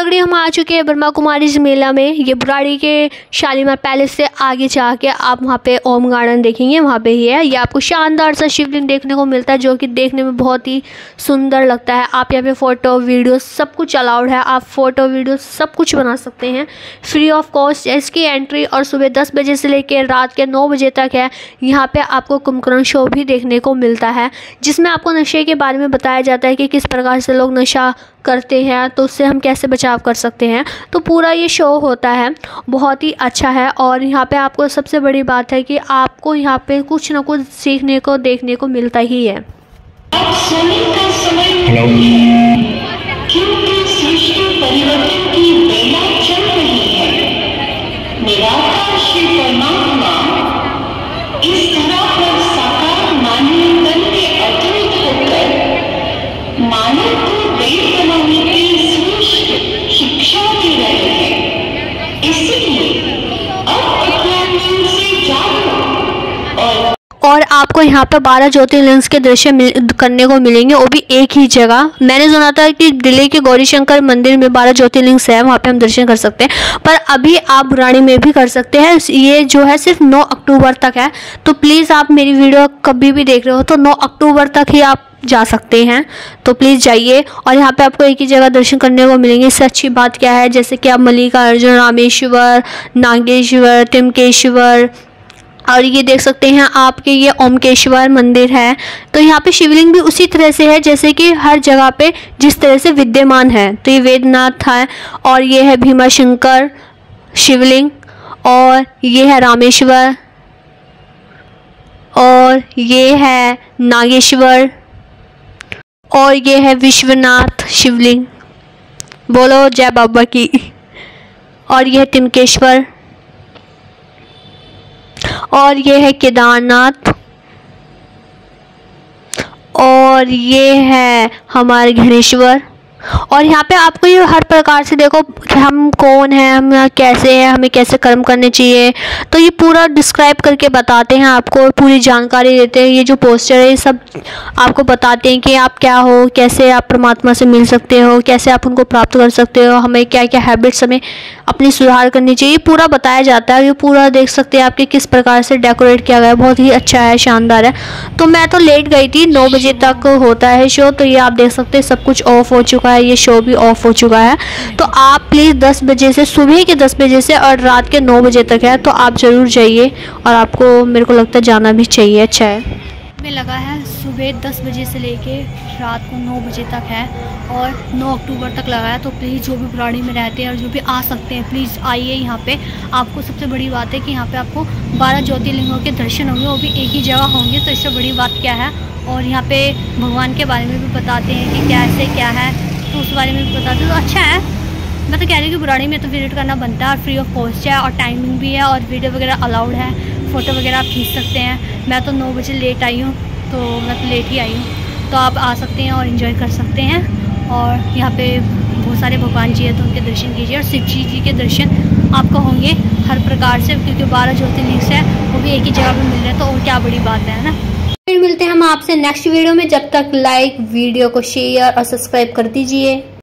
तगड़ी हम आ चुके हैं ब्रह्मा कुमारी मेला में। ये बुराड़ी के शालीमार पैलेस से आगे जाके आप वहाँ पे ओम गार्डन देखेंगे। वहाँ पे ही है। ये आपको शानदार सा शिवलिंग देखने को मिलता है, जो कि देखने में बहुत ही सुंदर लगता है। आप यहाँ पे फ़ोटो, वीडियो सब कुछ अलाउड है। आप फ़ोटो, वीडियो सब कुछ बना सकते हैं। फ्री ऑफ़ कॉस्ट, इसकी एंट्री और सुबह दस बजे से लेकर रात के नौ बजे तक है। यहाँ पर आपको कुंभकर्ण शो भी देखने को मिलता है, जिसमें आपको नशे के बारे में बताया जाता है कि किस प्रकार से लोग नशा करते हैं तो उससे हम कैसे बचाव कर सकते हैं? तो पूरा ये शो होता है बहुत ही अच्छा है और यहाँ पे आपको सबसे बड़ी बात है कि आपको यहाँ पे कुछ ना कुछ सीखने को देखने को मिलता ही है। अब हैं इसलिए और आपको यहाँ पर बारह ज्योतिर्लिंग के दृश्य करने को मिलेंगे, वो भी एक ही जगह। मैंने सुना था कि दिल्ली के गौरी शंकर मंदिर में बारह ज्योतिर्लिंग है, वहाँ पे हम दर्शन कर सकते हैं। पर अभी आप बुराड़ी में भी कर सकते हैं। ये जो है सिर्फ़ 9 अक्टूबर तक है। तो प्लीज़ आप मेरी वीडियो कभी भी देख रहे हो तो 9 अक्टूबर तक ही आप जा सकते हैं। तो प्लीज़ जाइए और यहाँ पे आपको एक ही जगह दर्शन करने को मिलेंगे। इससे अच्छी बात क्या है? जैसे कि आप मल्लिकार्जुन, रामेश्वर, नागेश्वर, तिमकेश्वर और ये देख सकते हैं आपके ये ओमकेश्वर मंदिर है। तो यहाँ पे शिवलिंग भी उसी तरह से है, जैसे कि हर जगह पे जिस तरह से विद्यमान है। तो ये वेदनाथ है और ये है भीमा शंकर शिवलिंग और ये है रामेश्वर और ये है नागेश्वर और ये है विश्वनाथ शिवलिंग। बोलो जय बाबा की। और यह तिमकेश्वर और ये है केदारनाथ। और ये है हमारे घनेश्वर। और यहाँ पे आपको ये हर प्रकार से देखो कि हम कौन हैं, हम कैसे हैं, हमें कैसे कर्म करने चाहिए। तो ये पूरा डिस्क्राइब करके बताते हैं आपको पूरी जानकारी देते हैं। ये जो पोस्टर है, ये सब आपको बताते हैं कि आप क्या हो, कैसे आप परमात्मा से मिल सकते हो, कैसे आप उनको प्राप्त कर सकते हो, हमें क्या क्या हैबिट्स हमें अपनी सुधार करनी चाहिए। ये पूरा बताया जाता है, ये पूरा देख सकते हैं आपके किस प्रकार से डेकोरेट किया गया है। बहुत ही अच्छा है, शानदार है। तो मैं तो लेट गई थी, नौ बजे तक होता है शो तो ये आप देख सकते हैं, सब कुछ ऑफ़ हो चुका है ये शो भी ऑफ़ हो चुका है। तो आप प्लीज़ दस बजे से सुबह के दस बजे से और रात के नौ बजे तक है तो आप ज़रूर जाइए और आपको मेरे को लगता है जाना भी चाहिए अच्छा है। में लगा है सुबह दस बजे से लेके रात को नौ बजे तक है और नौ अक्टूबर तक लगा है तो प्लीज़ जो भी बुराड़ी में रहते हैं और जो भी आ सकते हैं प्लीज़ आइए यहाँ पे। आपको सबसे बड़ी बात है कि यहाँ पे आपको बारह ज्योतिर्लिंगों के दर्शन होंगे, वो भी एक ही जगह होंगे तो इससे बड़ी बात क्या है? और यहाँ पे भगवान के बारे में भी बताते हैं कि कैसे क्या है तो उस बारे में भी बताते हैं तो अच्छा है। मैं तो कह रही हूँ कि बुराड़ी में तो विज़िट करना बनता है और फ्री ऑफ़ कॉस्ट है और टाइमिंग भी है और वीडियो वगैरह अलाउड है। फ़ोटो वगैरह आप खींच सकते हैं। मैं तो नौ बजे लेट आई हूँ तो मैं तो लेट ही आई हूँ। तो आप आ सकते हैं और इन्जॉय कर सकते हैं। और यहाँ पे बहुत सारे भगवान जी हैं तो उनके दर्शन कीजिए और शिव जी जी के दर्शन आपको होंगे हर प्रकार से, क्योंकि बारह ज्योतिर्लिंग है, वो भी एक ही जगह पर मिल रहे हैं तो और क्या बड़ी बात है ना? आपसे नेक्स्ट वीडियो में जब तक लाइक वीडियो को शेयर और सब्सक्राइब कर दीजिए।